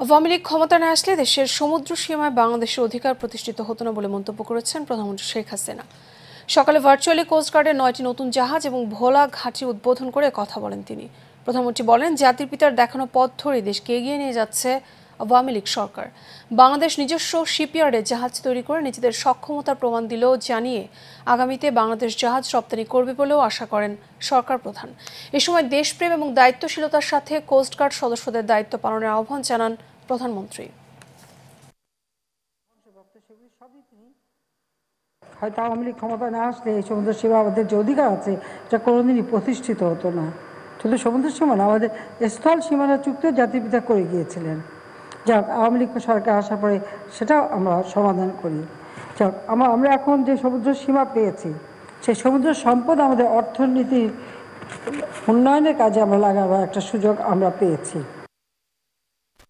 আওয়ামী লীগ ক্ষমতা না আসলে দেশের সমুদ্র সীমায় বাংলাদেশের অধিকার প্রতিষ্ঠিত হতো না বলে মন্তব্য করেছেন প্রধানমন্ত্রী শেখ হাসিনা। সকালে ভার্চুয়ালি কোস্টগার্ডের নয়টি নতুন জাহাজ এবং ভোলা ঘাঁটি উদ্বোধন করে কথা বলেন তিনি। প্রধানমন্ত্রী বলেন, জাতির পিতার দেখানো পথ ধরে দেশকে এগিয়ে নিয়ে যাচ্ছে আওয়ামী লীগ সরকার। বাংলাদেশ নিজস্ব শিপইয়ার্ডে জাহাজ তৈরি করে নিজেদের সক্ষমতার প্রমাণ দিলেও জানিয়ে আগামীতে বাংলাদেশ জাহাজ রপ্তানি করবে বলেও আশা করেন সরকার প্রধান। এ সময় দেশপ্রেম এবং দায়িত্বশীলতার সাথে কোস্টগার্ড সদস্যদের দায়িত্ব পালনের আহ্বান জানান প্রধানমন্ত্রী। হয়তো আওয়ামী লীগ ক্ষমতা না আসলে এই সমুদ্র সীমা আমাদের যে অধিকার আছে, এটা কোনোদিনই প্রতিষ্ঠিত হতো না। শুধু সমুদ্র সীমা না, আমাদের স্থল সীমানা চুক্তিও জাতির পিতা করে গিয়েছিলেন। যাক, আওয়ামী লীগ সরকার আসার পরে সেটাও আমরা সমাধান করি। যাক আমরা আমরা এখন যে সমুদ্র সীমা পেয়েছি, সেই সমুদ্র সম্পদ আমাদের অর্থনীতির উন্নয়নের কাজে আমরা লাগাবার একটা সুযোগ আমরা পেয়েছি।